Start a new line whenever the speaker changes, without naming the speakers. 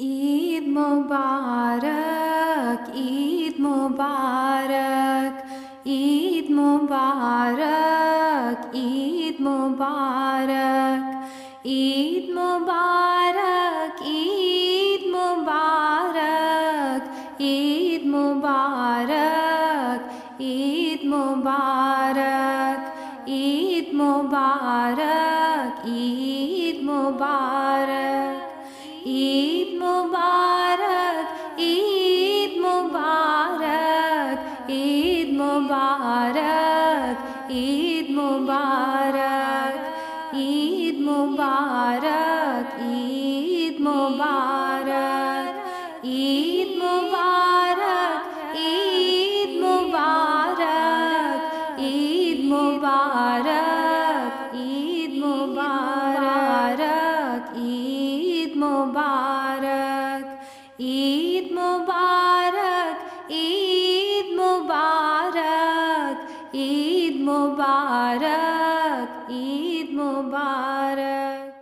Eid Mubarak Eid Mubarak Eid Mubarak Eid Mubarak Eid Mubarak Eid Mubarak Eid Mubarak Eid Mubarak Eid Mubarak Eid Mubarak. Eid Mubarak Eid Mubarak Eid Mubarak Eid Mubarak Eid Mubarak Eid Mubarak Eid Mubarak Eid Mubarak Eid Mubarak Eid Mubarak.